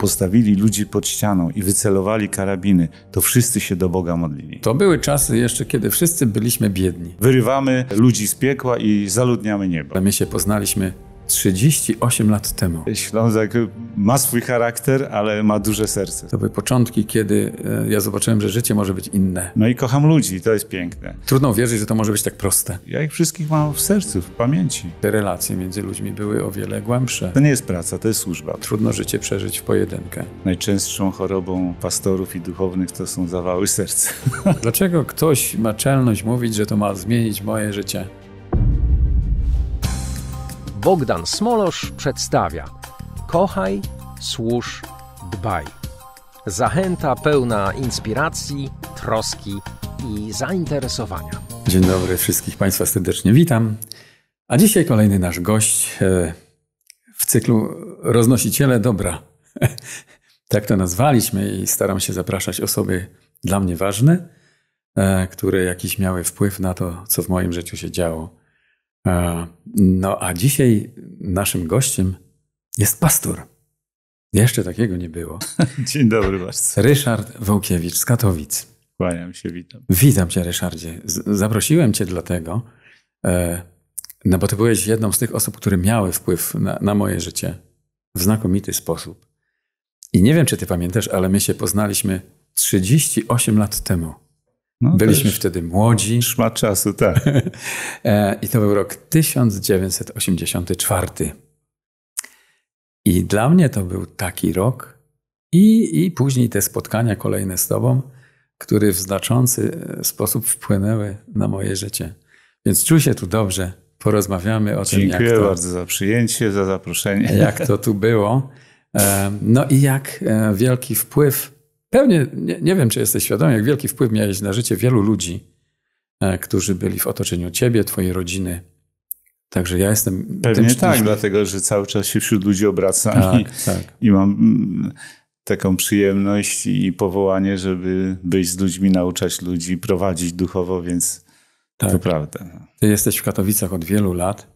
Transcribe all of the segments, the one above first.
postawili ludzi pod ścianą i wycelowali karabiny, to wszyscy się do Boga modlili. To były czasy jeszcze, kiedy wszyscy byliśmy biedni. Wyrywamy ludzi z piekła i zaludniamy niebo. My się poznaliśmy 38 lat temu. Ślązak ma swój charakter, ale ma duże serce. To były początki, kiedy e, ja zobaczyłem, że życie może być inne. No i kocham ludzi, to jest piękne. Trudno uwierzyć, że to może być tak proste. Ja ich wszystkich mam w sercu, w pamięci. Te relacje między ludźmi były o wiele głębsze. To nie jest praca, to jest służba. Trudno życie przeżyć w pojedynkę. Najczęstszą chorobą pastorów i duchownych to są zawały serca. Dlaczego ktoś ma czelność mówić, że to ma zmienić moje życie? Bogdan Smolosz przedstawia Kochaj, służ, dbaj. Zachęta pełna inspiracji, troski i zainteresowania. Dzień dobry, wszystkich Państwa serdecznie witam. A dzisiaj kolejny nasz gość e, w cyklu Roznosiciele Dobra. Tak to nazwaliśmy i staram się zapraszać osoby dla mnie ważne, e, które jakiś miały wpływ na to, co w moim życiu się działo. E, no a dzisiaj naszym gościem jest pastor. Jeszcze takiego nie było. Dzień dobry bardzo. Ryszard Wołkiewicz z Katowic. Kłaniam się, witam. Witam cię, Ryszardzie. Zaprosiłem cię dlatego, e, no bo ty byłeś jedną z tych osób, które miały wpływ na, na moje życie w znakomity sposób. I nie wiem, czy ty pamiętasz, ale my się poznaliśmy 38 lat temu. No, Byliśmy wtedy młodzi. Szmat czasu, tak. E, I to był rok 1984. I dla mnie to był taki rok, i, i później te spotkania kolejne z Tobą, które w znaczący e, sposób wpłynęły na moje życie. Więc czuj się tu dobrze, porozmawiamy o Dziękuję tym, jak to, bardzo za przyjęcie, za zaproszenie. Jak to tu było. E, no i jak wielki wpływ Pewnie, nie, nie, wiem, czy jesteś świadomy, jak wielki wpływ miałeś na życie wielu ludzi, e, którzy byli w otoczeniu ciebie, twojej rodziny. Także ja jestem. Pewnie tym tak, dlatego że cały czas się wśród ludzi obracam tak, i, tak. i mam mm, taką przyjemność i powołanie, żeby być z ludźmi, nauczać ludzi, prowadzić duchowo, więc tak. to prawda. Ty jesteś w Katowicach od wielu lat,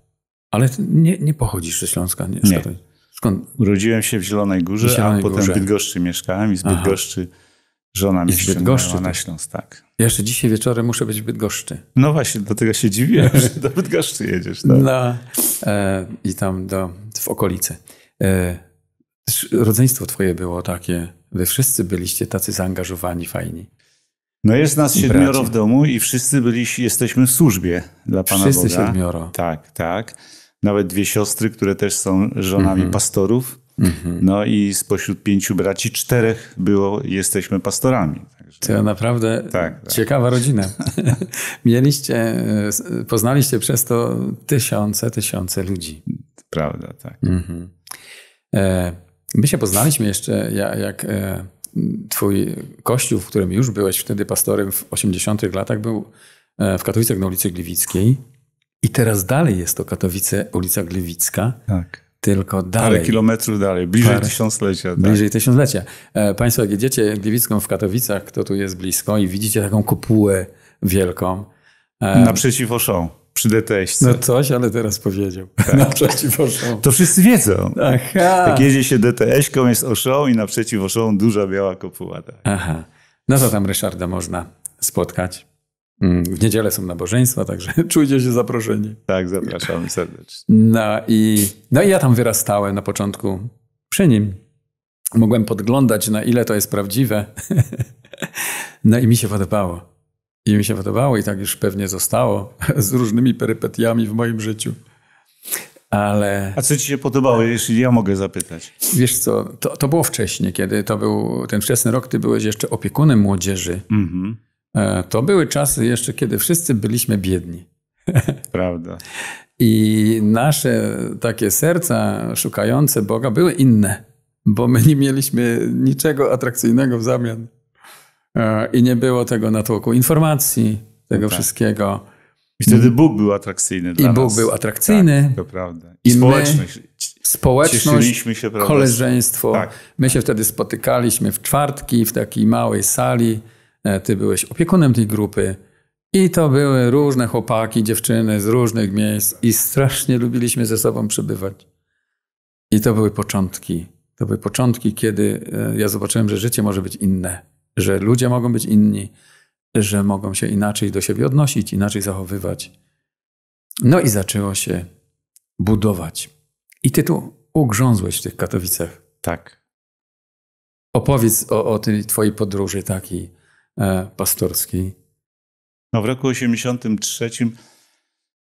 ale nie, nie pochodzisz ze Śląska. Nie. nie. Skąd? Urodziłem się w Zielonej Górze, w Zielonej a potem Górze. w Bydgoszczy mieszkałem i z Bydgoszczy Aha. żona mnie ściągnęła na Śląsk. Tak. Ja jeszcze dzisiaj wieczorem muszę być w Bydgoszczy. No właśnie, dlatego się dziwiłem, że do Bydgoszczy jedziesz. Tak? No, e, I tam do, w okolicy. E, rodzeństwo twoje było takie, wy wszyscy byliście tacy zaangażowani, fajni. No jest nas siedmioro w domu i wszyscy byliśmy, jesteśmy w służbie dla Pana wszyscy Boga. Wszyscy siedmioro. Tak, tak nawet dwie siostry, które też są żonami mm -hmm. pastorów. Mm -hmm. No i spośród pięciu braci czterech było, jesteśmy pastorami. Także... To naprawdę tak, tak. ciekawa rodzina. Mieliście, e, poznaliście przez to tysiące, tysiące ludzi. Prawda, tak. Mm -hmm. My się poznaliśmy jeszcze, jak e, twój kościół, w którym już byłeś wtedy pastorem w 80 latach, był w Katowicach na ulicy Gliwickiej. I teraz dalej jest to Katowice, ulica Gliwicka. Tak. Tylko dalej. Parę kilometrów dalej, bliżej Parę, tysiąclecia. Tak. Bliżej tysiąclecia. E, państwo, jak jedziecie Gliwicką w Katowicach, kto tu jest blisko i widzicie taką kopułę wielką. E, Naprzeciw Oszą, przy DTS. No coś, ale teraz powiedział. Tak. Naprzeciw Oszą. To wszyscy wiedzą. Aha. Jak jedzie się DTS-ką, jest Oszą i naprzeciw Oszą duża biała kopuła. Tak. Aha. No to tam Ryszarda można spotkać. Mm, w niedzielę są nabożeństwa, także czujcie się zaproszeni. Tak, zapraszamy serdecznie. No i, no i ja tam wyrastałem na początku przy nim. Mogłem podglądać, na ile to jest prawdziwe. No i mi się podobało. I mi się podobało i tak już pewnie zostało z różnymi perypetiami w moim życiu. Ale... A co ci się podobało, jeśli ja mogę zapytać? Wiesz co, to, to było wcześniej, kiedy to był ten wczesny rok, ty byłeś jeszcze opiekunem młodzieży. Mhm. E, to były czasy jeszcze, kiedy wszyscy byliśmy biedni. Prawda. I nasze takie serca szukające Boga były inne, bo my nie mieliśmy niczego atrakcyjnego w zamian. E, I nie było tego natłoku informacji, tego no tak. wszystkiego. I wtedy Bóg był atrakcyjny dla I Bóg nas. był atrakcyjny. Tak, to prawda. I, I społeczność. My, społeczność, się, koleżeństwo. Tak. My się wtedy spotykaliśmy w czwartki w takiej małej sali ty byłeś opiekunem tej grupy. I to były różne chłopaki, dziewczyny z różnych miejsc i strasznie lubiliśmy ze sobą przebywać. I to były początki To były początki, kiedy e, ja zobaczyłem, że życie może być inne, że ludzie mogą być inni, że mogą się inaczej do siebie odnosić, inaczej zachowywać. No i zaczęło się budować. I ty tu ugrzązłeś w tych Katowicach. Tak. Opowiedz o, o tej twojej podróży takiej e, pastorskiej. No w roku 83,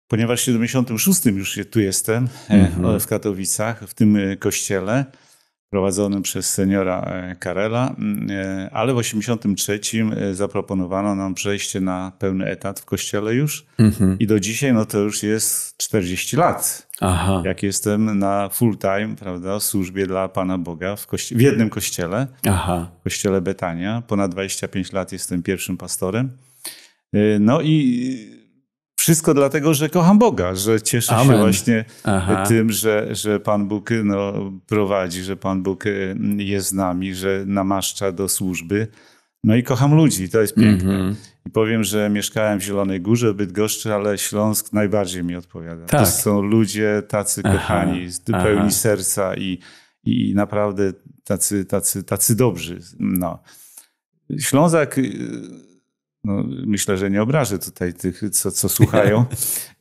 ponieważ w 76 już tu jestem, mm-hmm. w Katowicach, w tym e, kościele, prowadzonym przez seniora e, Karela, mm, e, ale w 83 e, zaproponowano nam przejście na pełny etat w kościele już mhm. i do dzisiaj no to już jest 40 lat. Aha. Jak jestem na full time, prawda, służbie dla Pana Boga w, kości- w jednym kościele, Aha. w kościele Betania. Ponad 25 lat jestem pierwszym pastorem. No i wszystko dlatego, że kocham Boga, że cieszę Amen. się właśnie Aha. tym, że, że Pan Bóg no, prowadzi, że Pan Bóg y, jest z nami, że namaszcza do służby. No i kocham ludzi, to jest piękne. Mm -hmm. I powiem, że mieszkałem w Zielonej Górze, Bydgoszczy, ale Śląsk najbardziej mi odpowiada. Tak. To są ludzie tacy Aha. kochani, pełni Aha. serca i, i naprawdę tacy, tacy, tacy dobrzy. No. Ślązak y, no, myślę, że nie obrażę tutaj tych, co, co słuchają.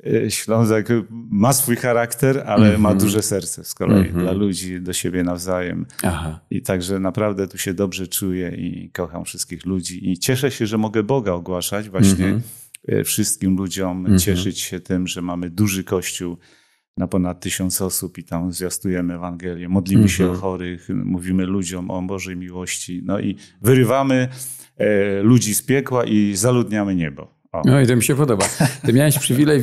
E, Ślązak ma swój charakter, ale mm -hmm. ma mhm. duże serce z kolei mm -hmm. dla ludzi, do siebie nawzajem. Aha. I także naprawdę tu się dobrze czuję i kocham wszystkich ludzi. I cieszę się, że mogę Boga ogłaszać właśnie mm -hmm. wszystkim ludziom, mhm. cieszyć się tym, że mamy duży kościół na ponad tysiąc osób i tam zwiastujemy Ewangelię, modlimy się o mhm. chorych, mówimy ludziom o Bożej miłości. No i wyrywamy E, ludzi z piekła i zaludniamy niebo. O. No i to mi się podoba. Ty miałeś przywilej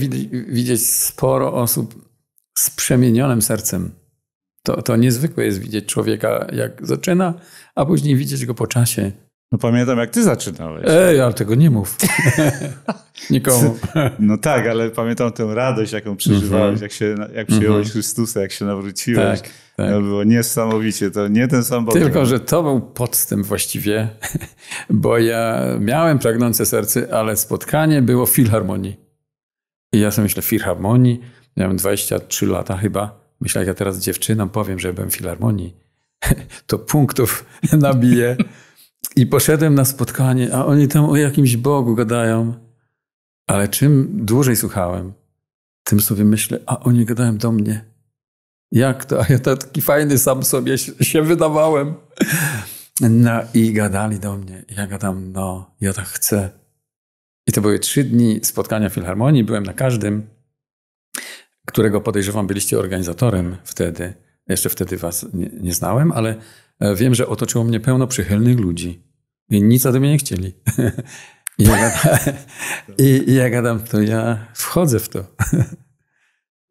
widzieć sporo osób z przemienionym sercem. To, to niezwykłe jest widzieć człowieka, jak zaczyna, a później widzieć go po czasie. No pamiętam, jak ty zaczynałeś. Ej, ale tego nie mów. Nikomu. No tak, ale pamiętam tę radość, jaką przeżywałeś, -hmm. jak, się, jak przyjąłeś mm -hmm. Chrystusa, jak się nawróciłeś. Tak, tak. To było niesamowicie, to nie ten sam Bóg. Tylko, że to był podstęp właściwie, bo ja miałem pragnące serce, ale spotkanie było w Filharmonii. I ja sobie myślę, Filharmonii, miałem 23 lata chyba. Myślę, jak ja teraz dziewczynom powiem, że byłem w Filharmonii, to punktów nabiję. I poszedłem na spotkanie, a oni tam o jakimś Bogu gadają. Ale czym dłużej słuchałem, tym sobie myślę, a oni gadają do mnie. Jak to? A ja taki fajny sam sobie się wydawałem. No i gadali do mnie. Ja gadam, no, ja tak chcę. I to były trzy dni spotkania Filharmonii. Byłem na każdym, którego podejrzewam byliście organizatorem wtedy. Jeszcze wtedy was nie, nie znałem, ale wiem, że otoczyło mnie pełno przychylnych ludzi. I nic ode mnie nie chcieli. I ja, gadam, i, i ja gadam, to ja wchodzę w to.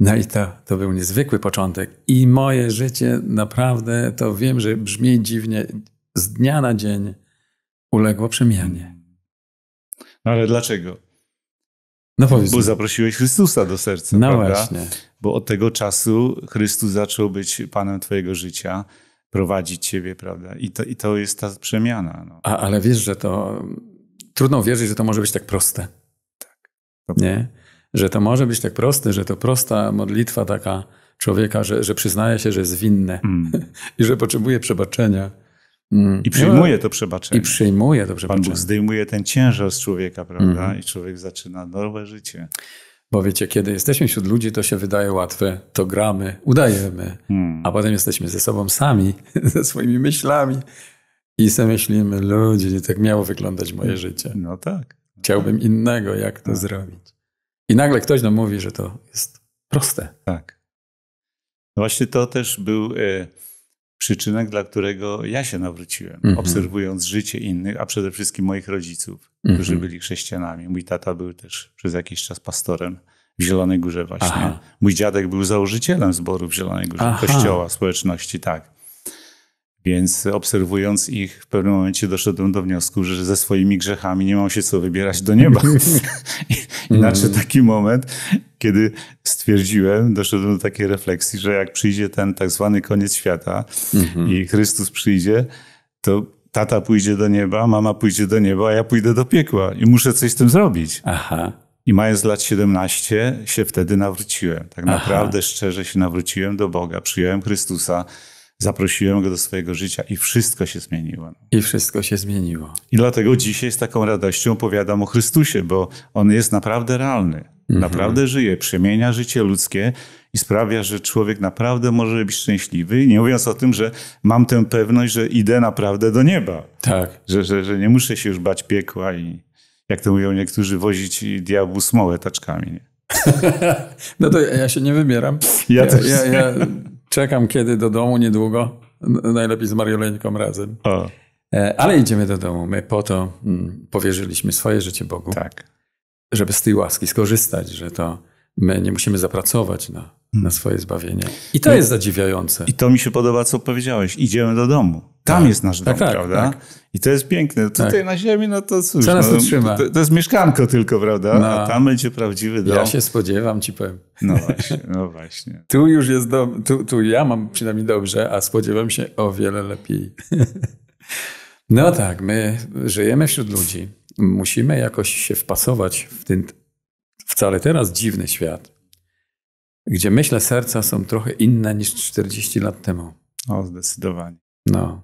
No i to, to był niezwykły początek. I moje życie naprawdę, to wiem, że brzmi dziwnie, z dnia na dzień uległo przemianie. No ale dlaczego? No powiedz. Bo zaprosiłeś Chrystusa do serca, no prawda? właśnie. Bo od tego czasu Chrystus zaczął być Panem twojego życia, prowadzić ciebie, prawda? I to, i to jest ta przemiana. No. A, ale wiesz, że to trudno wierzyć, że to może być tak proste. Tak. Nie? Że to może być tak proste, że to prosta modlitwa taka człowieka, że, że przyznaje się, że jest winny mm. i że potrzebuje przebaczenia. Mm. I przyjmuje to przebaczenie. I przyjmuje to przebaczenie. Pan Bóg zdejmuje ten ciężar z człowieka, prawda? Mm. I człowiek zaczyna nowe życie. Bo wiecie, kiedy jesteśmy wśród ludzi, to się wydaje łatwe, to gramy, udajemy, mm. a potem jesteśmy ze sobą sami, ze swoimi myślami i sobie myślimy, ludzie, nie tak miało wyglądać moje życie. No tak. Chciałbym innego, jak to tak. zrobić. I nagle ktoś nam mówi, że to jest proste. Tak. No właśnie to też był e, przyczynek, dla którego ja się nawróciłem, mm -hmm. obserwując życie innych, a przede wszystkim moich rodziców, mm -hmm. którzy byli chrześcijanami. Mój tata był też przez jakiś czas pastorem w Zielonej Górze właśnie. Aha. Mój dziadek był założycielem zboru w Zielonej Górze, Aha. kościoła, społeczności, tak. Więc obserwując ich, w pewnym momencie doszedłem do wniosku, że ze swoimi grzechami nie mam się co wybierać do nieba. I nadszedł taki moment, kiedy stwierdziłem, doszedłem do takiej refleksji, że jak przyjdzie ten tak zwany koniec świata mhm. i Chrystus przyjdzie, to tata pójdzie do nieba, mama pójdzie do nieba, a ja pójdę do piekła i muszę coś z tym zrobić. Aha. I mając lat 17 się wtedy nawróciłem. Tak Aha. naprawdę szczerze się nawróciłem do Boga, przyjąłem Chrystusa zaprosiłem go do swojego życia i wszystko się zmieniło. I wszystko się zmieniło. I dlatego dzisiaj z taką radością opowiadam o Chrystusie, bo on jest naprawdę realny. Mhm. Naprawdę żyje, przemienia życie ludzkie i sprawia, że człowiek naprawdę może być szczęśliwy. Nie mówiąc o tym, że mam tę pewność, że idę naprawdę do nieba. Tak. Że, że, że nie muszę się już bać piekła i jak to mówią niektórzy, wozić diabłu smołę taczkami. Nie? no to ja się nie wybieram. Ja, ja, ja, ja czekam kiedy do domu niedługo. Najlepiej z Marioleńką razem. O. E, ale idziemy do domu. My po to mm, powierzyliśmy swoje życie Bogu. Tak. Żeby z tej łaski skorzystać, że to my nie musimy zapracować na, na hmm. swoje zbawienie. I to no, jest zadziwiające. I to mi się podoba, co powiedziałeś. Idziemy do domu. Tam tak. jest nasz tak, dom, tak, prawda? Tak. I to jest piękne. Tutaj tak. na ziemi, no to cóż. Co nas no, trzyma? To, to, jest mieszkanko tylko, prawda? No. A tam będzie prawdziwy dom. Ja się spodziewam, ci powiem. No właśnie, no właśnie. tu już jest dom, tu, tu ja mam przynajmniej dobrze, a spodziewam się o wiele lepiej. no tak, my żyjemy wśród ludzi. Musimy jakoś się wpasować w ten wcale teraz dziwny świat, gdzie myśle serca są trochę inne niż 40 lat temu. O, zdecydowanie. No.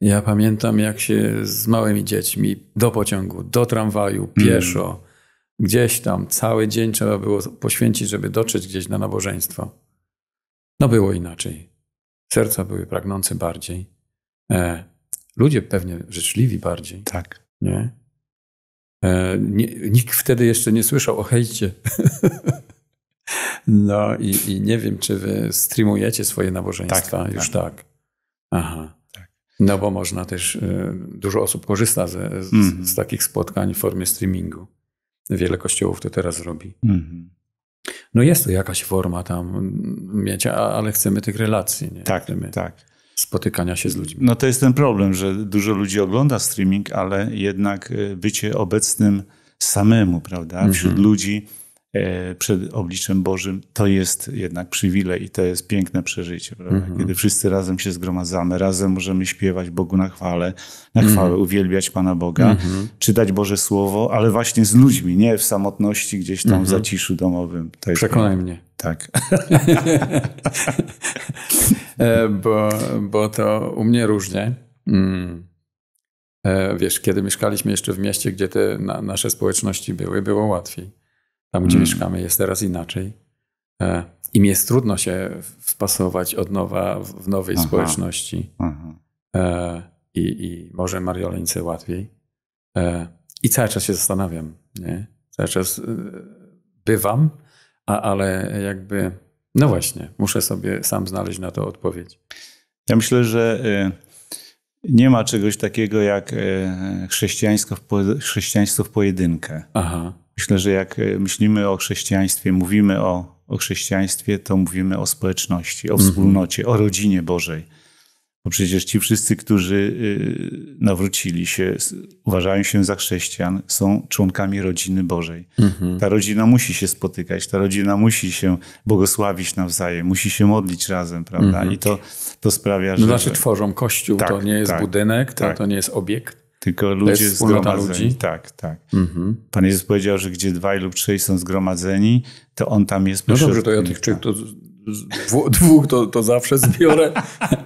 Ja pamiętam, jak się z małymi dziećmi do pociągu, do tramwaju, mm. pieszo, mm. gdzieś tam cały dzień trzeba było poświęcić, żeby dotrzeć gdzieś na nabożeństwo. No było inaczej. Serca były pragnące bardziej. E, ludzie pewnie życzliwi bardziej. Tak. Nie? E, nie, nikt wtedy jeszcze nie słyszał o hejcie. no i, i, nie wiem, czy wy streamujecie swoje nabożeństwa. Tak, Już tak. tak. Aha. No bo można też, y, dużo osób korzysta z, z, mm. z, takich spotkań w formie streamingu. Wiele kościołów to teraz robi. Mm. No jest to jakaś forma tam mieć, ale chcemy tych relacji. Nie? Tak, chcemy tak. Spotykania się z ludźmi. No to jest ten problem, że dużo ludzi ogląda streaming, ale jednak y, bycie obecnym samemu, prawda, wśród mm -hmm. ludzi przed obliczem Bożym, to jest jednak przywilej i to jest piękne przeżycie. Mhm. Kiedy wszyscy razem się zgromadzamy, razem możemy śpiewać Bogu na chwałę, na mhm. chwałę, uwielbiać Pana Boga, mhm. czytać Boże Słowo, ale właśnie z ludźmi, nie w samotności gdzieś tam w zaciszu domowym. Przekonaj mnie. Tak. E, bo, bo to u mnie różnie. Mm. E, wiesz, kiedy mieszkaliśmy jeszcze w mieście, gdzie te na, nasze społeczności były, było łatwiej. Tam, gdzie hmm. mieszkamy, jest teraz inaczej. E, I mi jest trudno się wpasować od nowa w nowej aha, społeczności. Aha. E, I, I może Marioleńce łatwiej. E, I cały czas się zastanawiam. Nie? Cały czas bywam, a, ale jakby, no właśnie, muszę sobie sam znaleźć na to odpowiedź. Ja myślę, że nie ma czegoś takiego jak chrześcijaństwo w, chrześcijaństwo w pojedynkę. Aha. Myślę, że jak e, myślimy o chrześcijaństwie, mówimy o, o chrześcijaństwie, to mówimy o społeczności, o wspólnocie, o rodzinie Bożej. Bo przecież ci wszyscy, którzy y, nawrócili się, uważają się za chrześcijan, są członkami rodziny Bożej. Mhm. Ta rodzina musi się spotykać, ta rodzina musi się błogosławić nawzajem, musi się modlić razem, prawda? Mhm. I to, to sprawia, że... No znaczy tworzą kościół, tak, to nie jest tak, budynek, to, tak. to nie jest obiekt. Tylko ludzie zgromadzeni. Ludzi? Tak, tak. Mhm. Pan Jezus powiedział, że gdzie dwaj lub trzej są zgromadzeni, to On tam jest No dobrze, to ja tych trzech, to dwóch to, to zawsze zbiorę,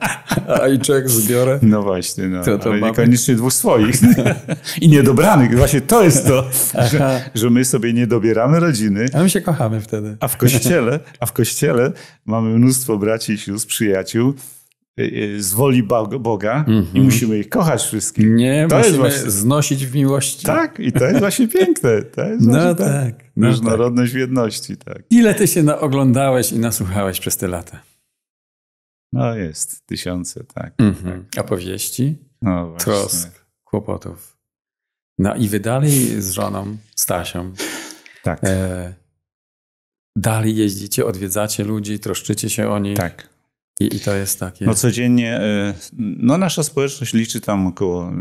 a i trzech zbiorę. No właśnie, no. To, to ale mamy... niekoniecznie dwóch swoich. I niedobranych. Właśnie to jest to, że, że, my sobie nie dobieramy rodziny. A my się kochamy wtedy. A w kościele, a w kościele mamy mnóstwo braci i sióstr, przyjaciół, z woli Boga mm -hmm. i musimy ich kochać wszystkich. Nie, to musimy właśnie... znosić w miłości. Tak, i to jest właśnie piękne. To jest no tak. tak. No Różnorodność tak. w jedności. Tak. Ile ty się oglądałeś i nasłuchałeś przez te lata? No jest, tysiące, tak. Mm -hmm. Opowieści, no właśnie. trosk, kłopotów. No i wy dalej z żoną, Stasią, tak. E, dalej jeździcie, odwiedzacie ludzi, troszczycie się o nich. Tak. I, I, to jest takie. No codziennie, e, no nasza społeczność liczy tam około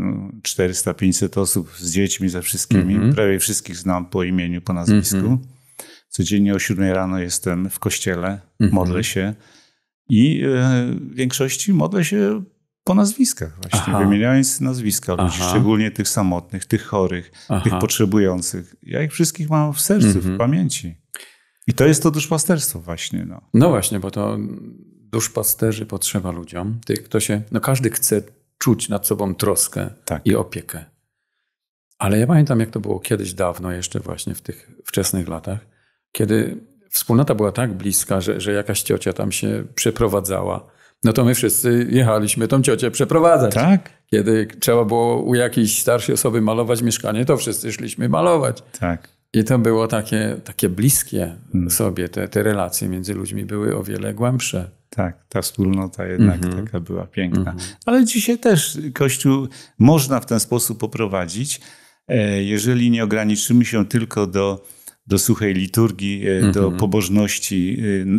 400-500 no, osób z dziećmi, ze wszystkimi. Mm -hmm. Prawie wszystkich znam po imieniu, po nazwisku. Mm -hmm. Codziennie o 7 rano jestem w kościele, mm -hmm. modlę się i e, w większości modlę się po nazwiskach właśnie, Aha. wymieniając nazwiska ludzi, Aha. szczególnie tych samotnych, tych chorych, Aha. tych potrzebujących. Ja ich wszystkich mam w sercu, w mhm. pamięci. I to jest to duszpasterstwo właśnie. No. no właśnie, bo to duszpasterzy potrzeba ludziom. Tych, kto się, no każdy chce czuć nad sobą troskę Tak. i opiekę. Ale ja pamiętam, jak to było kiedyś dawno, jeszcze właśnie w tych wczesnych latach, kiedy wspólnota była tak bliska, że, że jakaś ciocia tam się przeprowadzała. No to my wszyscy jechaliśmy tą ciocię przeprowadzać. Tak, Kiedy trzeba było u jakiejś starszej osoby malować mieszkanie, to wszyscy szliśmy malować. tak. I to było takie, takie bliskie Hmm. sobie, te, te relacje między ludźmi były o wiele głębsze. Tak, ta wspólnota jednak Mhm. taka była piękna. Ale dzisiaj też Kościół można w ten sposób poprowadzić, e, jeżeli nie ograniczymy się tylko do, do suchej liturgii, e, do Mhm. pobożności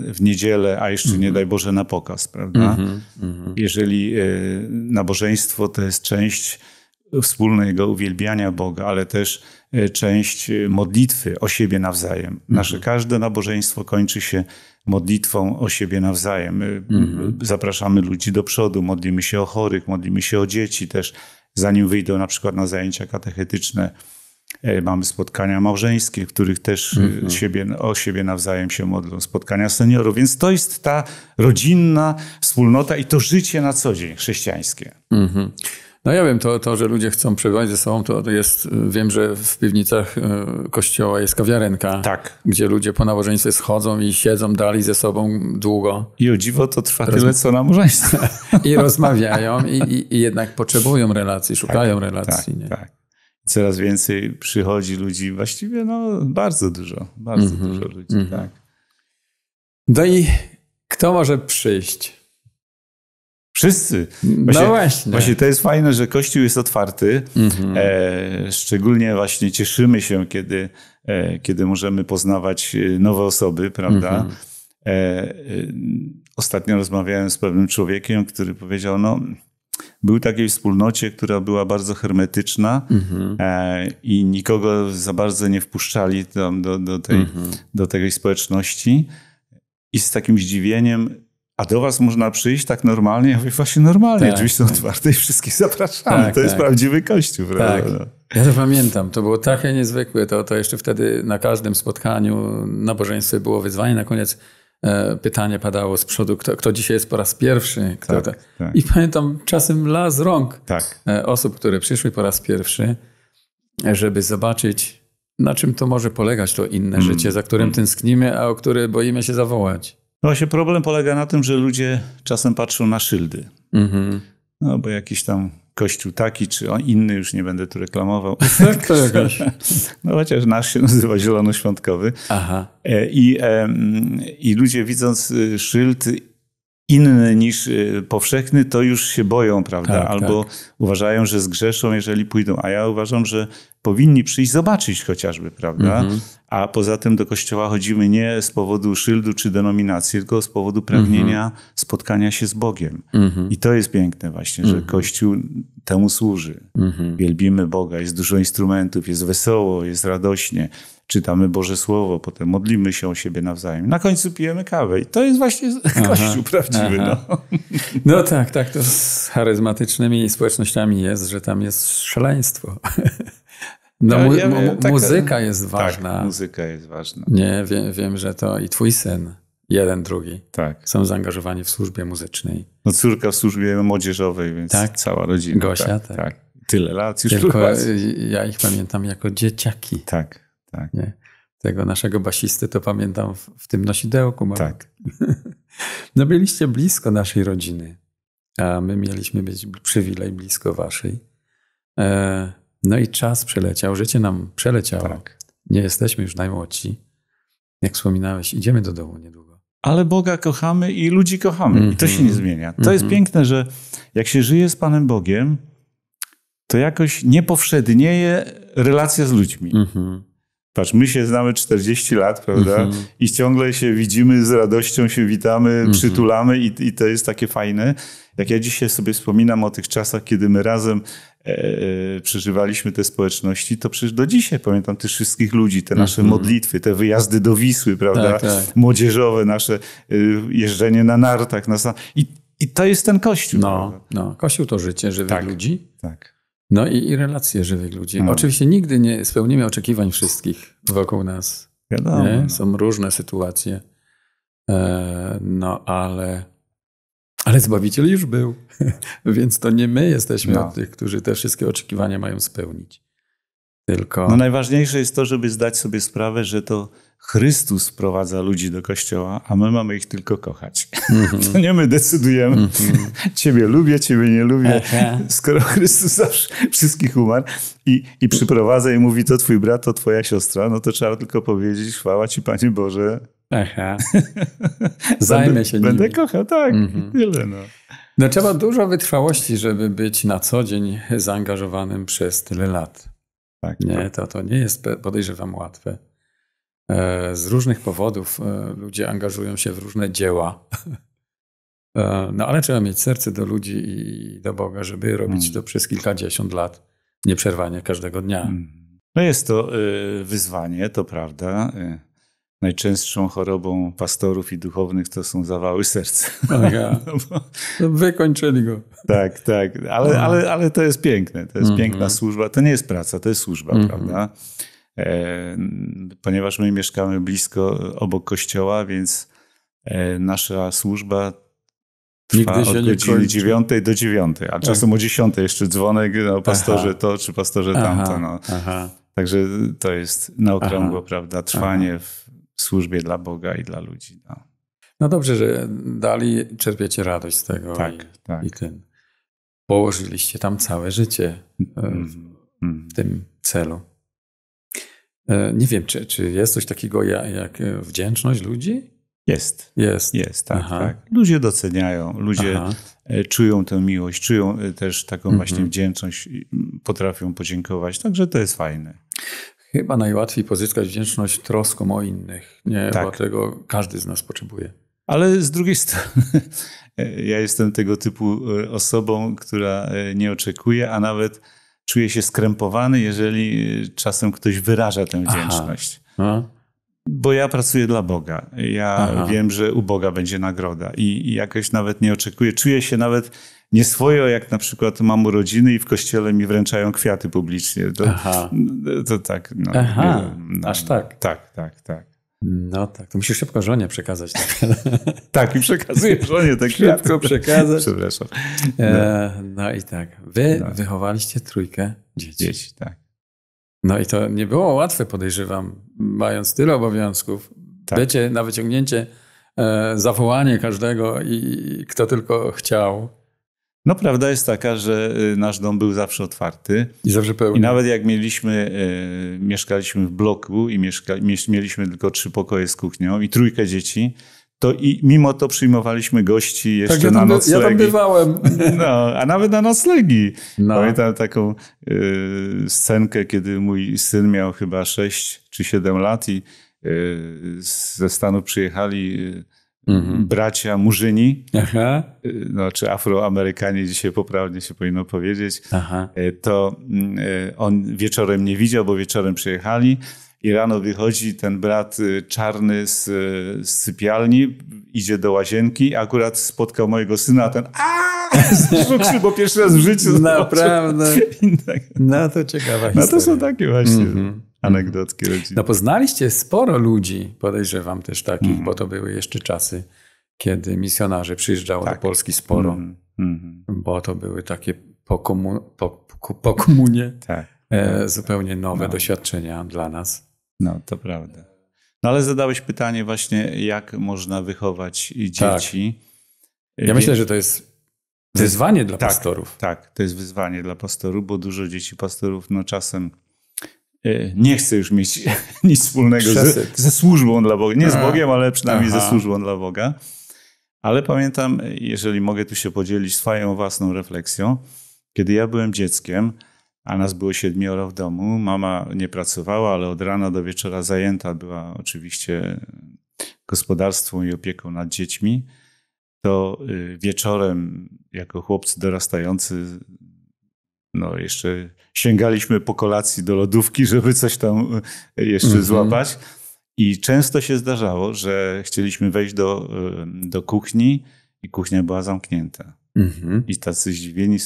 e, w niedzielę, a jeszcze nie daj Boże na pokaz, prawda? Mhm. Jeżeli nabożeństwo to jest część wspólnego uwielbiania Boga, ale też część e, modlitwy o siebie nawzajem. Nasze każde nabożeństwo kończy się modlitwą o siebie nawzajem. E, Zapraszamy ludzi do przodu, modlimy się o chorych, modlimy się o dzieci też, zanim wyjdą na przykład na zajęcia katechetyczne. E, Mamy spotkania małżeńskie, w których też e, siebie, o siebie nawzajem się modlą, spotkania seniorów. Więc to jest ta rodzinna wspólnota i to życie na co dzień chrześcijańskie. Mhm. No ja wiem, to, to, że ludzie chcą przebywać ze sobą, to jest, wiem, że w piwnicach e, kościoła jest kawiarenka, Tak. gdzie ludzie po nabożeństwie schodzą i siedzą dalej ze sobą długo I o dziwo to trwa tyle, co na małżeństwo. i rozmawiają i, i, i jednak potrzebują relacji, szukają relacji. tak, nie? tak. Coraz więcej przychodzi ludzi, właściwie no bardzo dużo, bardzo Mhm, dużo ludzi, tak. No i kto może przyjść? Wszyscy. no właśnie. Właśnie to jest fajne, że Kościół jest otwarty. Mhm. E, szczególnie właśnie cieszymy się, kiedy, e, kiedy możemy poznawać e, nowe osoby, prawda? Mhm. E, e, ostatnio rozmawiałem z pewnym człowiekiem, który powiedział, no był takiej wspólnocie, która była bardzo hermetyczna Mhm. e, i nikogo za bardzo nie wpuszczali do, do, tej, Mhm. do tej społeczności. I z takim zdziwieniem, a do was można przyjść tak normalnie? Ja mówię, właśnie normalnie, Tak, drzwi są tak. otwarte i wszystkich zapraszamy. Tak, to jest tak. prawdziwy kościół, prawda? Tak. Ja to pamiętam, to było takie niezwykłe, to, to jeszcze wtedy na każdym spotkaniu, nabożeństwie było wyzwanie, na koniec e, pytanie padało z przodu, kto, kto dzisiaj jest po raz pierwszy. Kto Tak, tak. I pamiętam czasem la z rąk Tak, e, osób, które przyszły po raz pierwszy, żeby zobaczyć, na czym to może polegać to inne Mm. życie, za którym tęsknimy, a o które boimy się zawołać. No właśnie problem polega na tym, że ludzie czasem patrzą na szyldy. Mhm. No bo jakiś tam kościół taki czy inny, już nie będę tu reklamował. Tak, to jakaś. No chociaż nasz się nazywa Zielonoświątkowy. Aha. E, I, I ludzie widząc y, szyld inny niż y, powszechny, to już się boją, prawda? Tak, Albo uważają, że zgrzeszą, jeżeli pójdą. A ja uważam, że powinni przyjść zobaczyć chociażby, prawda? Mhm. A poza tym do kościoła chodzimy nie z powodu szyldu czy denominacji, tylko z powodu pragnienia spotkania się z Bogiem. Mhm. I to jest piękne właśnie, że Kościół temu służy. Mhm. Wielbimy Boga, jest dużo instrumentów, jest wesoło, jest radośnie. Czytamy Boże Słowo, potem modlimy się o siebie nawzajem. Na końcu pijemy kawę. I to jest właśnie Kościół prawdziwy. aha. No. No tak, tak, to z charyzmatycznymi społecznościami jest, że tam jest szaleństwo. No, Ja- mu, ja- mu, taka- muzyka jest ważna. Tak, muzyka jest ważna. Nie, wiem, wiem, że to i twój syn, jeden, drugi, Tak. są zaangażowani w służbie muzycznej. No córka w służbie młodzieżowej, więc Tak. cała rodzina. Gosia, tak, tak. tak. Tyle lat już Tylko ja ich pamiętam jako dzieciaki. Tak, tak, Nie? Tego naszego basisty to pamiętam w, w tym nosidełku. tak. No byliście blisko naszej rodziny, a my mieliśmy być przywilej blisko waszej. E, no i czas przeleciał, życie nam przeleciało. tak. Nie jesteśmy już najmłodsi. Jak wspominałeś, idziemy do domu niedługo. Ale Boga kochamy i ludzi kochamy. I to się Mhm. nie zmienia. To jest Mhm. piękne, że jak się żyje z Panem Bogiem, to jakoś nie powszednieje relacja z ludźmi. Mhm. Patrz, my się znamy 40 lat, prawda? Mhm. I ciągle się widzimy, z radością się witamy, Mhm. przytulamy i, i to jest takie fajne. Jak ja dzisiaj sobie wspominam o tych czasach, kiedy my razem e, e, przeżywaliśmy te społeczności, to przecież do dzisiaj pamiętam tych wszystkich ludzi, te nasze Mhm. modlitwy, te wyjazdy do Wisły, prawda? Tak, tak. Młodzieżowe, nasze y, jeżdżenie na nartach. Na, i, I to jest ten kościół. No, prawda? no, Kościół to życie żywych Tak. ludzi. Tak. No i, i relacje żywych ludzi. No. Oczywiście nigdy nie spełnimy oczekiwań wszystkich wokół nas. Wiadomo. Nie? no. Są różne sytuacje. E, no ale Ale Zbawiciel już był, więc to nie my jesteśmy No. od tych, którzy te wszystkie oczekiwania mają spełnić. Tylko... No najważniejsze jest to, żeby zdać sobie sprawę, że to Chrystus wprowadza ludzi do kościoła, a my mamy ich tylko kochać. To nie my decydujemy. Ciebie lubię, ciebie nie lubię. Aha. Skoro Chrystus zawsze wszystkich umarł i, i przyprowadza i mówi, to twój brat, to twoja siostra, no to trzeba tylko powiedzieć, chwała ci Panie Boże. Aha. Zajmę będę, się Będę nimi. kochał, tak. Mhm. Tyle, no. No trzeba dużo wytrwałości, żeby być na co dzień zaangażowanym przez tyle lat. Tak, Nie, to, to nie jest, podejrzewam, łatwe. E, Z różnych powodów e, ludzie angażują się w różne dzieła. E, No ale trzeba mieć serce do ludzi i do Boga, żeby robić Mm. to przez kilkadziesiąt lat, nieprzerwanie każdego dnia. No jest to wyzwanie, to prawda. Najczęstszą chorobą pastorów i duchownych to są zawały serca. Aha. No bo, No, Wykończyli go. tak, tak, ale, No. ale, ale to jest piękne. To jest Mhm. piękna służba. To nie jest praca, to jest służba, Mhm. prawda? E, ponieważ my mieszkamy blisko obok kościoła, więc e, nasza służba trwa Nigdy się od godziny. 9 do 9, a czasem o 10 jeszcze dzwonek, no pastorze Aha. to, czy pastorze tamto. No. aha. Także to jest na okrągło, prawda, trwanie w służbie dla Boga i dla ludzi. No. No dobrze, że dali, czerpiecie radość z tego Tak, i, tak. i ten. Położyliście tam całe życie e, w, Mhm, mhm. w tym celu. E, Nie wiem, czy, czy jest coś takiego jak, e, wdzięczność ludzi? Jest, Jest. jest, tak, Aha. tak. Ludzie doceniają, ludzie Aha. czują tę miłość, czują też taką Mhm. właśnie wdzięczność, potrafią podziękować, także to jest fajne. Chyba najłatwiej pozyskać wdzięczność troską o innych. Nie, Tak. bo tego każdy z nas potrzebuje. Ale z drugiej strony, e, ja jestem tego typu e, osobą, która e, nie oczekuje, a nawet czuje się skrępowany, jeżeli czasem ktoś wyraża tę Aha. wdzięczność. No? Bo ja pracuję dla Boga. Ja Aha. wiem, że u Boga będzie nagroda i, i jakoś nawet nie oczekuję. Czuję się nawet nieswojo, jak na przykład mam urodziny i w kościele mi wręczają kwiaty publicznie. To, Aha. to tak. No, Aha, no, aż tak. Tak, tak, tak. No tak, to musisz szybko żonie przekazać. Tak, i przekazuję żonie kwiaty. Szybko przekazać. Przepraszam. E, no i tak, wy No. wychowaliście trójkę dzieci. Dzieci, tak. No i to nie było łatwe, podejrzewam, mając tyle obowiązków. Tak. Bycie na wyciągnięcie, e, zawołanie każdego i kto tylko chciał. No prawda jest taka, że y, nasz dom był zawsze otwarty. I zawsze pełny. I nawet jak mieliśmy, e, mieszkaliśmy w bloku i mieszka, mieliśmy tylko trzy pokoje z kuchnią i trójkę dzieci, to i mimo to przyjmowaliśmy gości jeszcze tak, ja na tam, by, ja noclegi. tam bywałem. No, a nawet na noclegi. No. Pamiętam taką y, scenkę, kiedy mój syn miał chyba 6 czy 7 lat i y, ze Stanów przyjechali y, Mhm. bracia Murzyni, Aha, y, no, czy Afroamerykanie, dzisiaj poprawnie się powinno powiedzieć, aha. E, to mm, e, on wieczorem nie widział, bo wieczorem przyjechali i rano wychodzi ten brat y, czarny z, y, z sypialni, idzie do łazienki, akurat spotkał mojego syna, a ten aaa, bo pierwszy raz w życiu. Naprawdę. No to ciekawa No historia. to są takie właśnie Mhm. Anegdotki rodziny. No poznaliście sporo ludzi, podejrzewam też takich, Mhm. bo to były jeszcze czasy, kiedy misjonarzy przyjeżdżało Tak. do Polski sporo, Mhm, mhm. bo to były takie po, komu, po, po, komunie Tak, e, zupełnie nowe No. doświadczenia dla nas. no to prawda. No ale zadałeś pytanie właśnie, jak można wychować Tak. dzieci. Ja myślę, że to jest wyzwanie dla tak. pastorów. Tak, to jest wyzwanie dla pastorów, bo dużo dzieci pastorów no czasem nie chce już mieć nic wspólnego ze, ze służbą dla Boga. Nie z. Bogiem, ale przynajmniej ze Aha. służbą dla Boga. Ale pamiętam, jeżeli mogę tu się podzielić swoją własną refleksją, kiedy ja byłem dzieckiem, a nas było siedmioro w domu, mama nie pracowała, ale od rana do wieczora zajęta była oczywiście gospodarstwem i opieką nad dziećmi, to wieczorem jako chłopcy dorastający no jeszcze sięgaliśmy po kolacji do lodówki, żeby coś tam y, jeszcze Mhm. złapać. I często się zdarzało, że chcieliśmy wejść do, y, do kuchni i kuchnia była zamknięta. Mhm. I tacy zdziwieni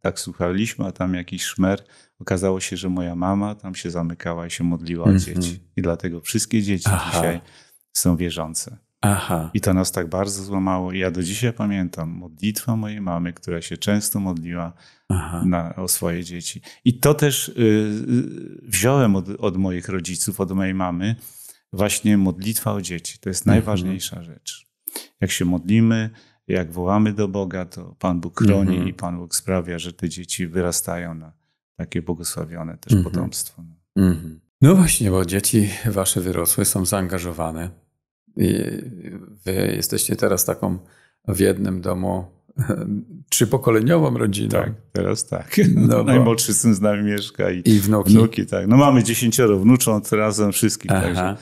tak słuchaliśmy, a tam jakiś szmer. Okazało się, że moja mama tam się zamykała i się modliła o Mhm. dzieci. I dlatego wszystkie dzieci Aha. dzisiaj są wierzące. Aha. I to nas tak bardzo złamało. I ja do dzisiaj pamiętam modlitwa mojej mamy, która się często modliła na, o swoje dzieci. I to też y, y, wziąłem od, od, moich rodziców, od mojej mamy, właśnie modlitwa o dzieci. To jest mhm. najważniejsza rzecz. Jak się modlimy, jak wołamy do Boga, to Pan Bóg chroni mhm. i Pan Bóg sprawia, że te dzieci wyrastają na takie błogosławione też mhm. potomstwo. Mhm. No właśnie, bo dzieci wasze wyrosły, są zaangażowane. I wy jesteście teraz taką w jednym domu trzypokoleniową rodziną. Tak, teraz tak. No Najmłodszy syn z nami mieszka i, I wnuki. wnuki. tak. No mamy dziesięcioro wnucząt razem wszystkich. Także.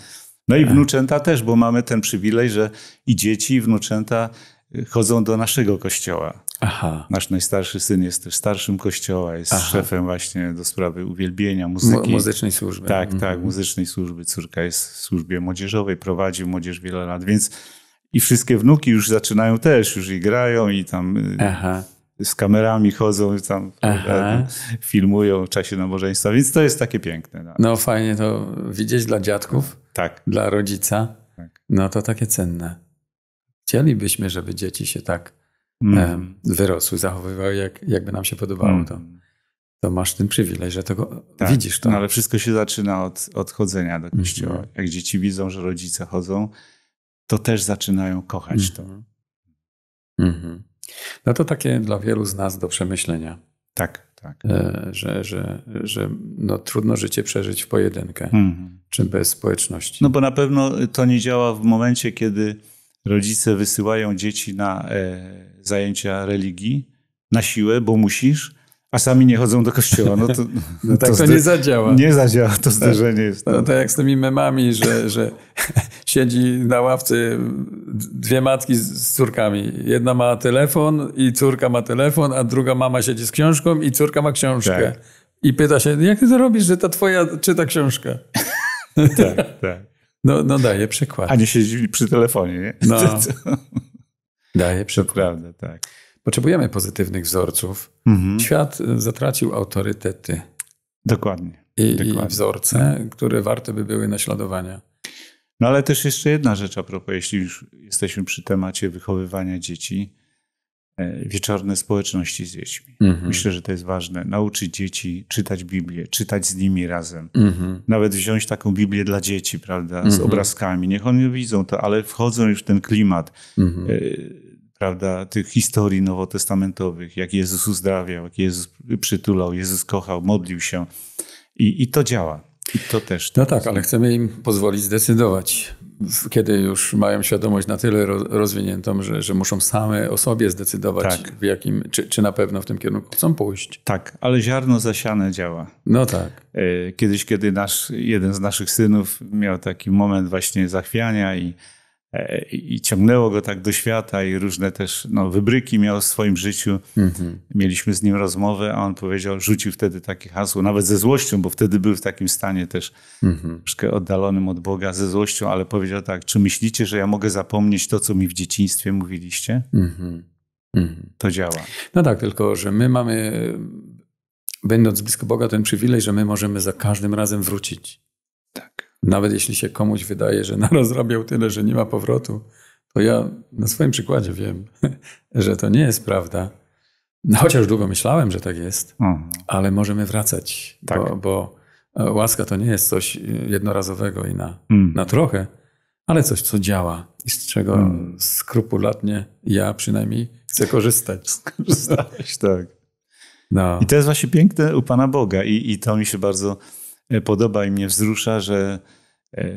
No i wnuczęta też, bo mamy ten przywilej, że i dzieci, i wnuczęta chodzą do naszego kościoła. Aha. Nasz najstarszy syn jest też starszym kościoła, jest Aha. szefem właśnie do sprawy uwielbienia, muzyki. muzycznej służby. Tak, mhm. tak, muzycznej służby. Córka jest w służbie młodzieżowej, prowadzi młodzież wiele lat, więc i wszystkie wnuki już zaczynają też, już i grają i tam y, Aha. z kamerami chodzą, tam filmują w czasie nabożeństwa, więc to jest takie piękne. No, no fajnie to widzieć dla dziadków, tak. dla rodzica, tak. no to takie cenne. Chcielibyśmy, żeby dzieci się tak mm. wyrosły, zachowywały, jak, jakby nam się podobało. Mm. To, to masz ten przywilej, że tego tak, widzisz. To. No, ale wszystko się zaczyna od, od chodzenia do kościoła. Mm. Jak dzieci widzą, że rodzice chodzą, to też zaczynają kochać to. -hmm. No to takie dla wielu z nas do przemyślenia. Tak, tak. E, że, że, że no, trudno życie przeżyć w pojedynkę, mm. czy bez społeczności. No bo na pewno to nie działa w momencie, kiedy rodzice wysyłają dzieci na e, zajęcia religii na siłę, bo musisz, a sami nie chodzą do kościoła. No to, no tak to, to nie zadziała. Nie zadziała, to tak. zderzenie jest. No, to jak z tymi memami, że, że siedzi na ławce dwie matki z, córkami. Jedna ma telefon i córka ma telefon, a druga mama siedzi z książką i córka ma książkę. Tak. I pyta się, jak ty to robisz, że ta twoja czyta książkę? tak, tak. No, no daje przykład. A nie siedzi przy telefonie, nie? No. Daje przykład. prawda, tak. Potrzebujemy pozytywnych wzorców. Mhm. Świat zatracił autorytety. Dokładnie. I, Dokładnie. I wzorce, które warte by były naśladowania. No ale też jeszcze jedna rzecz a propos, jeśli już jesteśmy przy temacie wychowywania dzieci. E, wieczorne społeczności z dziećmi. Mhm. Myślę, że to jest ważne. Nauczyć dzieci czytać Biblię, czytać z nimi razem. Mhm. Nawet wziąć taką Biblię dla dzieci, prawda, z mhm. obrazkami. Niech oni widzą to, ale wchodzą już w ten klimat, mhm. e, prawda, tych historii nowotestamentowych, jak Jezus uzdrawiał, jak Jezus przytulał, Jezus kochał, modlił się. I, i to działa. I to też. No tak, ale chcemy im pozwolić zdecydować kiedy już mają świadomość na tyle rozwiniętą, że, że muszą same o sobie zdecydować, tak. w jakim, czy, czy na pewno w tym kierunku chcą pójść. Tak, ale ziarno zasiane działa. No tak. E, kiedyś, kiedy nasz, jeden z naszych synów miał taki moment właśnie zachwiania i i ciągnęło go tak do świata i różne też no, wybryki miał w swoim życiu. Mhm. Mieliśmy z nim rozmowę, a on powiedział, rzucił wtedy takie hasło, nawet ze złością, bo wtedy był w takim stanie też mhm. troszkę oddalonym od Boga, ze złością, ale powiedział tak, czy myślicie, że ja mogę zapomnieć to, co mi w dzieciństwie mówiliście? Mhm. mhm. To działa. No tak, tylko że my mamy, będąc blisko Boga, ten przywilej, że my możemy za każdym razem wrócić. Tak. Nawet jeśli się komuś wydaje, że narozrabiał tyle, że nie ma powrotu, to ja na swoim przykładzie wiem, że to nie jest prawda. No, chociaż długo myślałem, że tak jest, mhm. ale możemy wracać, tak. bo, bo, e, łaska to nie jest coś jednorazowego i na, mhm. na trochę, ale coś, co działa i z czego mhm. skrupulatnie ja przynajmniej chcę korzystać. Skorzystałeś, tak. No. I to jest właśnie piękne u Pana Boga i, i to mi się bardzo E, podoba i mnie wzrusza, że e,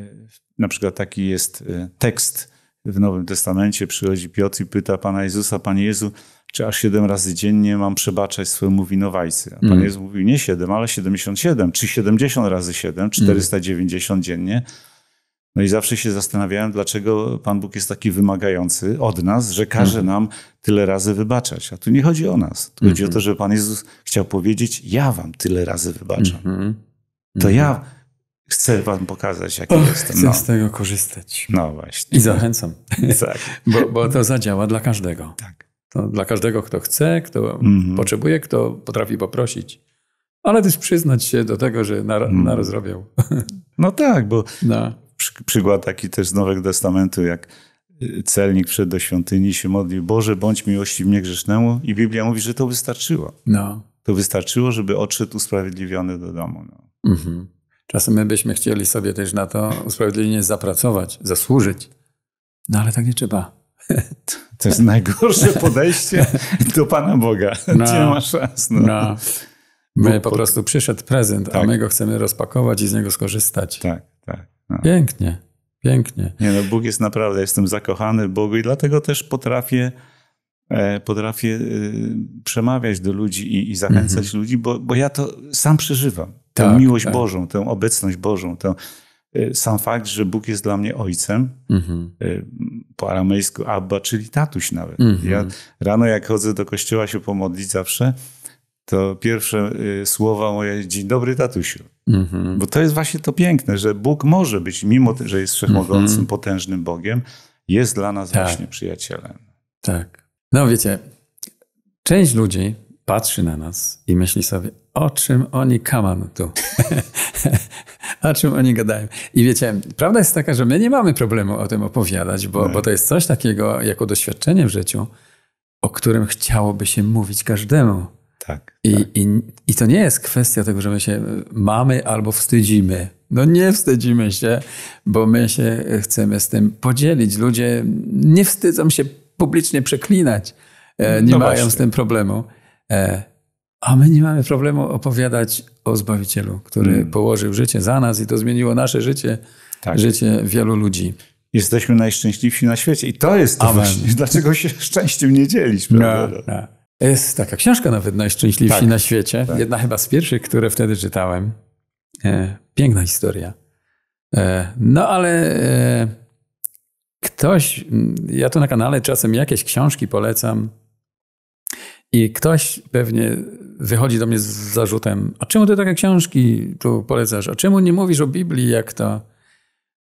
na przykład taki jest e, tekst w Nowym Testamencie. Przychodzi Piotr i pyta Pana Jezusa, Panie Jezu, czy aż siedem razy dziennie mam przebaczać swojemu winowajcy? A Pan mm. Jezus mówił nie siedem, ale 77, czy 70 razy 7, 490 mm. dziennie. No i zawsze się zastanawiałem, dlaczego Pan Bóg jest taki wymagający od nas, że każe mm. nam tyle razy wybaczać. A tu nie chodzi o nas. Tu mm. chodzi o to, mhm. że Pan Jezus chciał powiedzieć, ja wam tyle razy wybaczam. -hmm to ja mhm. chcę wam pokazać, jaki Och, jestem. Chcę no. z tego korzystać. No właśnie. I zachęcam. tak. bo, bo to zadziała dla każdego. Tak. To dla każdego, kto chce, kto mm potrzebuje, kto potrafi poprosić. Ale też przyznać się do tego, że nar mm. narozrobiał. no tak, bo no. Przy, przykład taki też z Nowego Testamentu, jak celnik wszedł do świątyni się modlił, Boże, bądź miłości mnie grzesznemu i Biblia mówi, że to wystarczyło. No. To wystarczyło, żeby odszedł usprawiedliwiony do domu. No. Mhm. Czasem my byśmy chcieli sobie też na to usprawiedliwienie zapracować, zasłużyć. No ale tak nie trzeba. To jest najgorsze podejście do Pana Boga. No, nie ma szans. No. no. My po prostu przyszedł prezent, tak. a my go chcemy rozpakować i z niego skorzystać. Tak, tak. No. Pięknie, pięknie. Nie no, Bóg jest naprawdę, jestem zakochany Bogu i dlatego też potrafię e, potrafię y, przemawiać do ludzi i, i zachęcać mhm. ludzi, bo, bo ja to sam przeżywam. Tę tak, miłość tak. Bożą, tę obecność Bożą, tę, y, sam fakt, że Bóg jest dla mnie ojcem, mhm. Y, po aramejsku Abba, czyli tatuś nawet. Mhm. Ja rano jak chodzę do kościoła się pomodlić zawsze, to pierwsze y, słowa moje, dzień dobry tatusiu. Mhm. Bo to jest właśnie to piękne, że Bóg może być, mimo że jest wszechmogącym, mhm. potężnym Bogiem, jest dla nas tak. właśnie przyjacielem. Tak. No wiecie, część ludzi patrzy na nas i myśli sobie, o czym oni kaman tu? o czym oni gadają? I wiecie, prawda jest taka, że my nie mamy problemu o tym opowiadać, bo, bo to jest coś takiego jako doświadczenie w życiu, o którym chciałoby się mówić każdemu. Tak, I, tak. I, I to nie jest kwestia tego, że my się mamy albo wstydzimy. No nie wstydzimy się, bo my się chcemy z tym podzielić. Ludzie nie wstydzą się publicznie przeklinać. E, nie no mają właśnie. z tym problemu. E, a my nie mamy problemu opowiadać o Zbawicielu, który hmm. położył życie za nas i to zmieniło nasze życie, tak. życie wielu ludzi. Jesteśmy najszczęśliwsi na świecie i to jest to Amen. właśnie, dlaczego się szczęściem nie dzielić. No? No. Jest taka książka nawet Najszczęśliwsi tak, na świecie. Tak. Jedna chyba z pierwszych, które wtedy czytałem. E, piękna historia. E, no ale ktoś, ja tu na kanale czasem jakieś książki polecam i ktoś pewnie wychodzi do mnie z zarzutem, a czemu ty takie książki tu polecasz? A czemu nie mówisz o Biblii, jak to?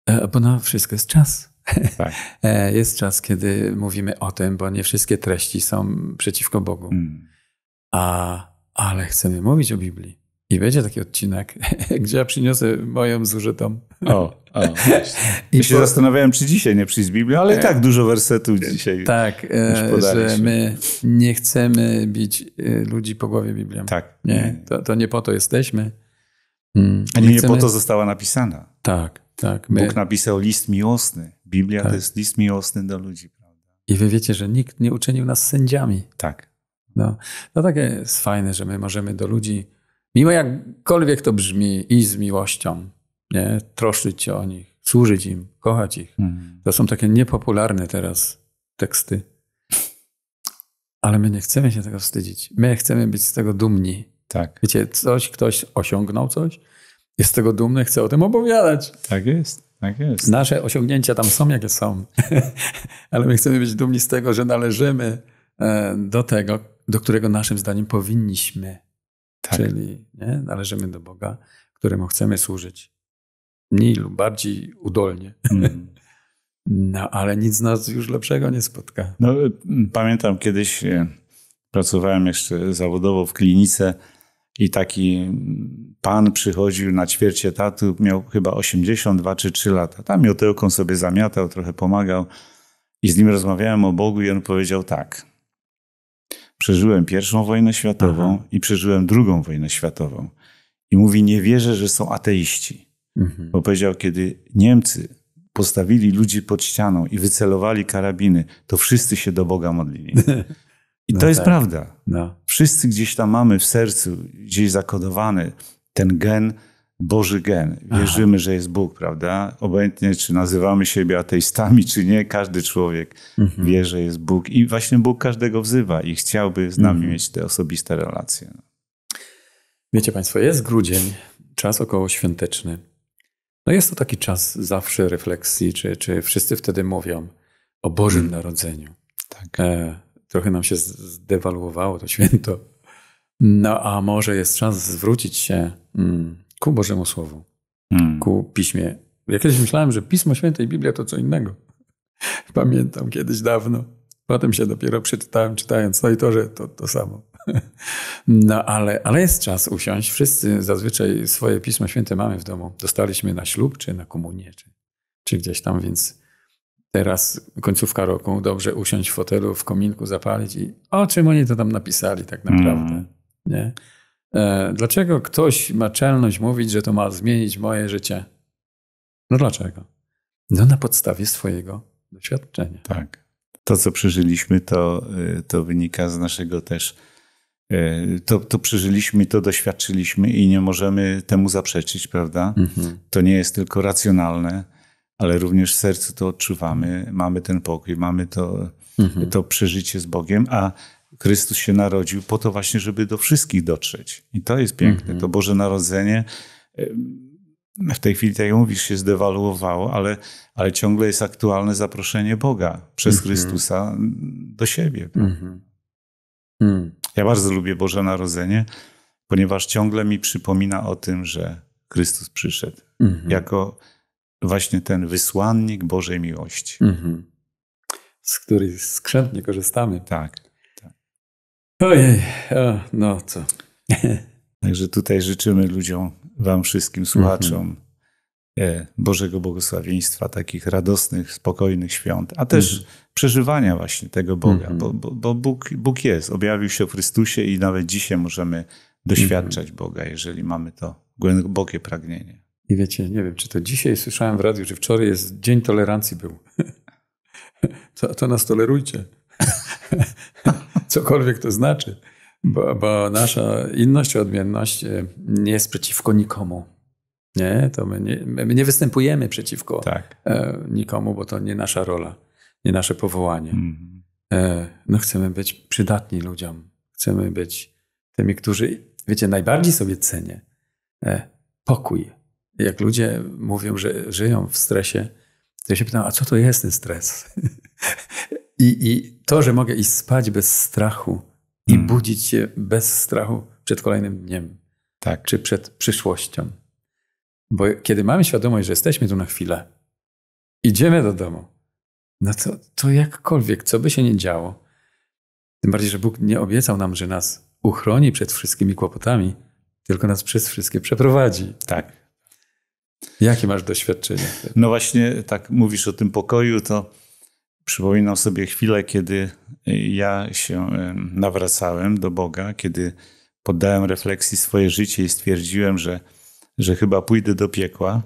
E, bo na wszystko jest czas. Tak. E, jest czas, kiedy mówimy o tym, bo nie wszystkie treści są przeciwko Bogu. Mm. A, ale chcemy mówić o Biblii. I będzie taki odcinek, gdzie ja przyniosę moją zużytą. O, o I ja się po... zastanawiałem, czy dzisiaj nie przyjść z Biblii, ale i e, tak dużo wersetów dzisiaj. Tak, e, że my nie chcemy bić ludzi po głowie Biblią. Tak. Nie, to, to nie po to jesteśmy. Mm, Ani nie, chcemy... nie po to została napisana. Tak, tak. My... Bóg napisał list miłosny. Biblia tak. to jest list miłosny do ludzi. Prawda? I wy wiecie, że nikt nie uczynił nas sędziami. Tak. No, no takie jest fajne, że my możemy do ludzi, mimo jakkolwiek to brzmi, i z miłością, nie? troszczyć się o nich, służyć im, kochać ich. Hmm. To są takie niepopularne teraz teksty. Ale my nie chcemy się tego wstydzić. My chcemy być z tego dumni. Tak. Wiecie, coś, ktoś osiągnął coś, jest z tego dumny, chce o tym opowiadać. Tak jest. Tak jest. Nasze osiągnięcia tam są, jakie są, ale my chcemy być dumni z tego, że należymy e, do tego, do którego naszym zdaniem powinniśmy. Tak. Czyli nie? należymy do Boga, któremu chcemy służyć. Mniej lub bardziej udolnie. Mm. No, ale nic nas już lepszego nie spotka. No, pamiętam kiedyś e, pracowałem jeszcze zawodowo w klinice i taki pan przychodził na ćwierć etatu, miał chyba 82 czy 3 lata. Tam miotełką sobie zamiatał, trochę pomagał. I z nim rozmawiałem o Bogu i on powiedział tak. Przeżyłem pierwszą wojnę światową Aha. i przeżyłem drugą wojnę światową. I mówi, nie wierzę, że są ateiści. Mhm. Bo powiedział, kiedy Niemcy postawili ludzi pod ścianą i wycelowali karabiny, to wszyscy się do Boga modlili. I no to jest tak. prawda. No. Wszyscy gdzieś tam mamy w sercu, gdzieś zakodowany ten gen, Boży gen. Wierzymy, Aha. że jest Bóg, prawda? Obojętnie, czy nazywamy siebie ateistami, czy nie, każdy człowiek mhm. wie, że jest Bóg. I właśnie Bóg każdego wzywa i chciałby z nami mhm. mieć te osobiste relacje. Wiecie Państwo, jest grudzień, czas około świąteczny. No jest to taki czas zawsze refleksji, czy, czy wszyscy wtedy mówią o Bożym mhm. Narodzeniu. Tak. E, trochę nam się zdewaluowało to święto. No a może jest czas zwrócić się mm, ku Bożemu Słowu, mm. ku Piśmie. Ja kiedyś myślałem, że Pismo Święte i Biblia to co innego. Pamiętam kiedyś dawno. Potem się dopiero przeczytałem, czytając, no i to, że to to samo. No ale, ale jest czas usiąść. Wszyscy zazwyczaj swoje Pismo Święte mamy w domu. Dostaliśmy na ślub, czy na komunię, czy, czy gdzieś tam, więc teraz końcówka roku, dobrze usiąść w fotelu, w kominku, zapalić i o czym oni to tam napisali tak naprawdę. Mm. Nie? E, dlaczego ktoś ma czelność mówić, że to ma zmienić moje życie? No dlaczego? No na podstawie swojego doświadczenia. Tak. To, co przeżyliśmy, to, y, to wynika z naszego też. y, To, to przeżyliśmy, to doświadczyliśmy i nie możemy temu zaprzeczyć, prawda? Mhm. To nie jest tylko racjonalne, ale również w sercu to odczuwamy. Mamy ten pokój, mamy to, Mhm. to przeżycie z Bogiem, a Chrystus się narodził po to właśnie, żeby do wszystkich dotrzeć. I to jest piękne. Mhm. To Boże Narodzenie w tej chwili, tak jak mówisz, się zdewaluowało, ale, ale ciągle jest aktualne zaproszenie Boga przez Mhm. Chrystusa do siebie. Mhm. Mm. Ja bardzo lubię Boże Narodzenie, ponieważ ciągle mi przypomina o tym, że Chrystus przyszedł jako właśnie ten wysłannik Bożej miłości. Z których skrzętnie korzystamy. Tak. Ojej, o, no co. Także tutaj życzymy ludziom, Wam wszystkim słuchaczom e, Bożego błogosławieństwa, takich radosnych, spokojnych świąt, a też przeżywania właśnie tego Boga, Mhm. bo, bo, bo Bóg, Bóg jest, objawił się w Chrystusie i nawet dzisiaj możemy doświadczać Boga, jeżeli mamy to głębokie pragnienie. I wiecie, nie wiem, czy to dzisiaj słyszałem w radiu, czy wczoraj jest Dzień Tolerancji był. To, to nas tolerujcie. Cokolwiek to znaczy. Bo, bo nasza inność, odmienność e, nie jest przeciwko nikomu. Nie, to my nie, my nie występujemy przeciwko Tak. e, nikomu, bo to nie nasza rola, nie nasze powołanie. Mhm. E, no chcemy być przydatni ludziom. Chcemy być tymi, którzy, wiecie, najbardziej sobie cenię pokój. Jak ludzie mówią, że żyją w stresie, to ja się pytam, a co to jest ten stres? I, I to, że mogę iść spać bez strachu i Mm. budzić się bez strachu przed kolejnym dniem, Tak. czy przed przyszłością. Bo kiedy mamy świadomość, że jesteśmy tu na chwilę, idziemy do domu, no to, to jakkolwiek, co by się nie działo, tym bardziej, że Bóg nie obiecał nam, że nas uchroni przed wszystkimi kłopotami, tylko nas przez wszystkie przeprowadzi. tak. Jakie masz doświadczenie? No właśnie, tak mówisz o tym pokoju, to przypominam sobie chwilę, kiedy ja się em, nawracałem do Boga, kiedy poddałem refleksji swoje życie i stwierdziłem, że, że chyba pójdę do piekła.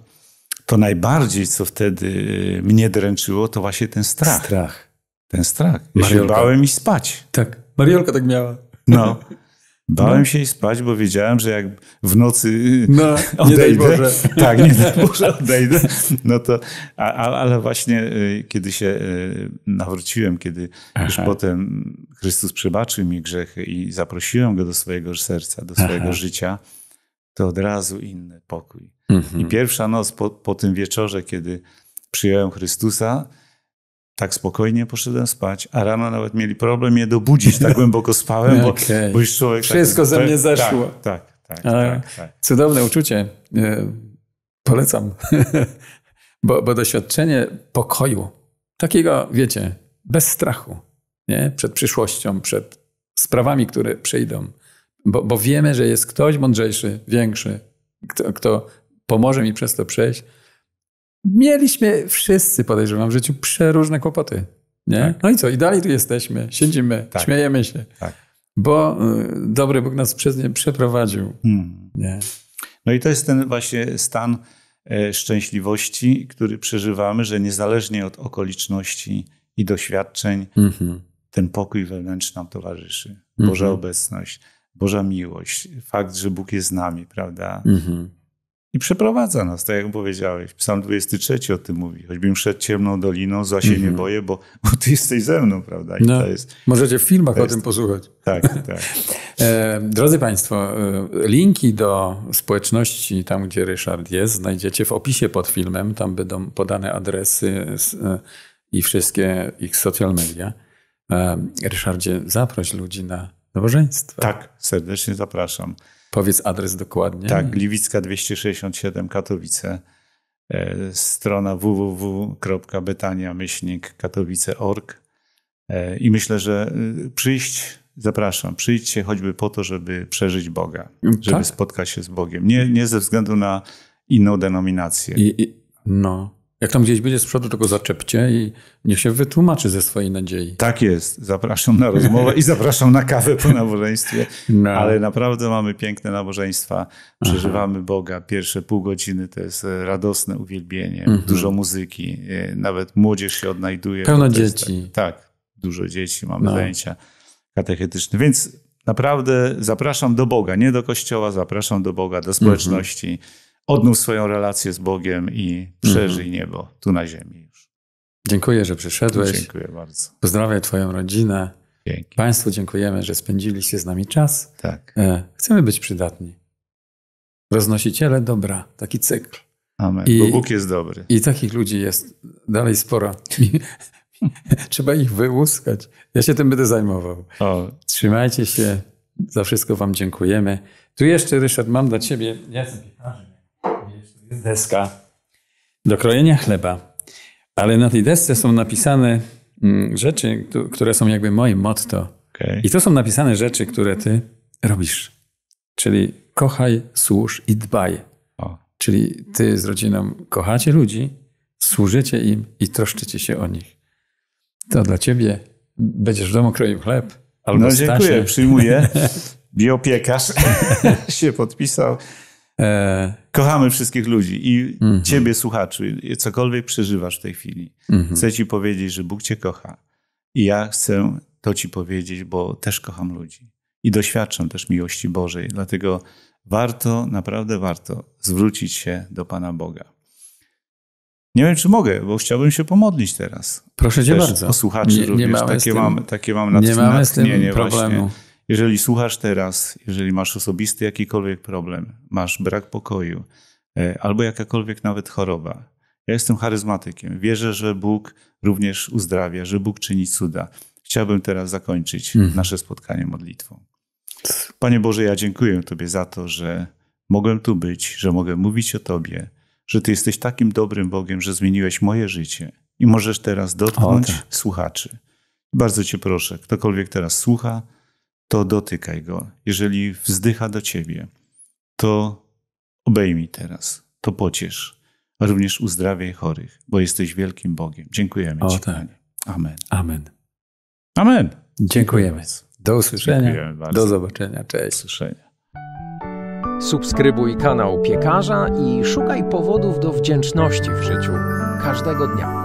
To najbardziej, co wtedy e, mnie dręczyło, to właśnie ten strach. Strach. Ten strach. Ja się Mariolka. bałem iść spać. Tak, Mariolka tak miała. No. Bałem No. się iść spać, bo wiedziałem, że jak w nocy No, nie odejdę, Boże. tak, nie daj Boże odejdę, no to, a, a, ale właśnie y, kiedy się y, nawróciłem, kiedy już Aha. potem Chrystus przebaczył mi grzechy i zaprosiłem Go do swojego serca, do swojego Aha. życia, to od razu inny pokój. Mhm. I pierwsza noc po, po tym wieczorze, kiedy przyjąłem Chrystusa, tak spokojnie poszedłem spać, a rano nawet mieli problem mnie dobudzić, tak głęboko spałem, bo, Okej. bo już człowiek... Wszystko tak, ze mnie zeszło. Tak, tak, tak, tak, tak. Cudowne uczucie. E, Polecam. bo, bo doświadczenie pokoju, takiego, wiecie, bez strachu, nie? Przed przyszłością, przed sprawami, które przyjdą. Bo, bo wiemy, że jest ktoś mądrzejszy, większy, kto, kto pomoże mi przez to przejść. Mieliśmy wszyscy, podejrzewam, w życiu przeróżne kłopoty. Nie? Tak. No i co? I dalej tu jesteśmy, siedzimy, Tak. śmiejemy się. Tak. Bo y, dobry Bóg nas przez nie przeprowadził. Hmm. Nie? No i to jest ten właśnie stan e, szczęśliwości, który przeżywamy, że niezależnie od okoliczności i doświadczeń, Mhm. ten pokój wewnętrzny nam towarzyszy. Boża Mhm. obecność, Boża miłość, fakt, że Bóg jest z nami, prawda? Mhm. I przeprowadza nas, tak jak powiedziałeś. Psalm 23 o tym mówi. Choćbym szedł ciemną doliną, zła się nie Mhm. boję, bo, bo ty jesteś ze mną, prawda? I No. to jest, Możecie w filmach To o jest- tym posłuchać. tak, tak. E, drodzy Państwo, e, linki do społeczności, tam gdzie Ryszard jest, znajdziecie w opisie pod filmem. Tam będą podane adresy e, i wszystkie ich social media. Ryszardzie, zaproś ludzi na nabożeństwo. Tak, serdecznie zapraszam. Powiedz adres dokładnie. Tak, Gliwicka 267 Katowice. E, Strona www.betania-katowice.org E, I myślę, że y, przyjść, zapraszam, przyjdźcie choćby po to, żeby przeżyć Boga, żeby Tak. spotkać się z Bogiem. Nie, nie ze względu na inną denominację. I, i, no. Jak tam gdzieś będzie z przodu, to go zaczepcie i niech się wytłumaczy ze swojej nadziei. Tak jest. Zapraszam na rozmowę i zapraszam na kawę po nabożeństwie. No. Ale naprawdę mamy piękne nabożeństwa. Przeżywamy Aha. Boga. Pierwsze pół godziny to jest e, radosne uwielbienie, mhm. dużo muzyki. E, nawet młodzież się odnajduje. Pełno dzieci. Tak, tak, dużo dzieci. Mamy no. zajęcia katechetyczne. Więc naprawdę zapraszam do Boga, nie do kościoła, zapraszam do Boga, do społeczności. Mhm odnów swoją relację z Bogiem i przeżyj mhm. niebo tu na ziemi już. Dziękuję, że przyszedłeś. Dziękuję bardzo. Pozdrawiam Twoją rodzinę. Dzięki. Państwu dziękujemy, że spędziliście z nami czas. Tak. E, chcemy być przydatni. Roznosiciele dobra, taki cykl. Amen. I, bo Bóg jest dobry. I takich ludzi jest dalej sporo. Trzeba ich wyłuskać. Ja się tym będę zajmował. O. Trzymajcie się. Za wszystko Wam dziękujemy. Tu jeszcze, Ryszard, mam dla Ciebie. Ja piekarzem jest deska do krojenia chleba, ale na tej desce są napisane mm, rzeczy, które są jakby moim motto. Okay. I to są napisane rzeczy, które ty robisz. Czyli kochaj, służ i dbaj. O. Czyli ty z rodziną kochacie ludzi, służycie im i troszczycie się o nich. To dla ciebie będziesz w domu kroił chleb. Albo no dziękuję, Stasie. przyjmuję. Biopiekarz się podpisał. E... Kochamy wszystkich ludzi i mm -hmm. ciebie, słuchaczy, cokolwiek przeżywasz w tej chwili. Mm -hmm. Chcę ci powiedzieć, że Bóg cię kocha. I ja chcę to ci powiedzieć, bo też kocham ludzi. I doświadczam też miłości Bożej. Dlatego warto, naprawdę warto zwrócić się do Pana Boga. Nie wiem, czy mogę, bo chciałbym się pomodlić teraz. Proszę cię bardzo. O słuchaczy nie, również. Nie takie, tym, mam, takie mam Nie mamy z tym problemu. Właśnie. Jeżeli słuchasz teraz, jeżeli masz osobisty jakikolwiek problem, masz brak pokoju, e, albo jakakolwiek nawet choroba. Ja jestem charyzmatykiem. Wierzę, że Bóg również uzdrawia, że Bóg czyni cuda. Chciałbym teraz zakończyć mhm. nasze spotkanie modlitwą. Panie Boże, ja dziękuję Tobie za to, że mogłem tu być, że mogę mówić o Tobie, że Ty jesteś takim dobrym Bogiem, że zmieniłeś moje życie i możesz teraz dotknąć o, tak. słuchaczy. Bardzo Cię proszę, ktokolwiek teraz słucha, to dotykaj go. Jeżeli wzdycha do ciebie, to obejmij teraz, to pociesz, a również uzdrawiaj chorych, bo jesteś wielkim Bogiem. Dziękujemy o, Ci, tak. Panie. Amen. Amen. Amen. Dziękujemy. Do usłyszenia. Do zobaczenia. Cześć. usłyszenia. Subskrybuj kanał Piekarza i szukaj powodów do wdzięczności w życiu każdego dnia.